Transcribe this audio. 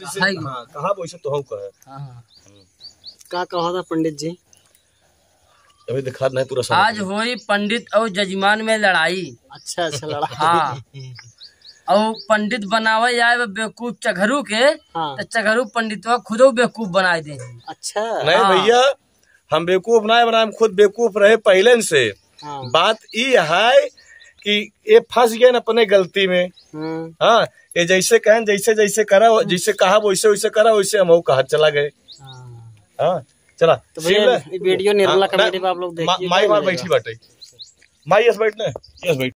हाय। हाँ, कहा वैसे तो हम कहे? हाँ। का कहा था पंडित जी? अभी दिखा नहीं पूरा आज हुई पंडित और जजमान में लड़ाई। अच्छा अच्छा लड़ा। हाँ। और पंडित बनावे जाए वो बेवकूफ़ चघरू के हाँ। तो चघरू पंडितवा खुदो बेवकूफ़ बनाए दे। अच्छा। नहीं हाँ। भैया हम बेवकूफ़ बनाए बनाए खुद बेवकूफ़ रहे पहले से। हाँ। बात ये है कि ये फंस गए ना अपने गलती में। हम्म, हाँ ये जैसे कहें जैसे जैसे करा जैसे कहा वैसे वैसे करा वैसे हम कहा चला गए। हाँ। हाँ चला। तो वीडियो निर्मला हाँ, कमेटी पे आप लोग देखिए माई बार बैठी बाटे माई यस बैठने। यस बैठ